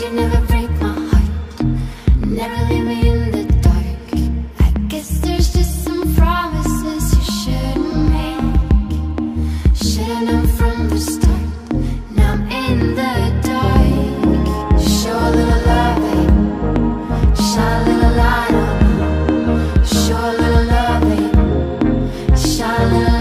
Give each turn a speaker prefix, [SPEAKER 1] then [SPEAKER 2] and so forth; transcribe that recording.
[SPEAKER 1] You never break my heart. Never leave me in the dark. I guess there's just some promises you shouldn't make. Should've known from the start. Now I'm in the dark. Show a little love, Shine a little light on me Show a little love, Shine a little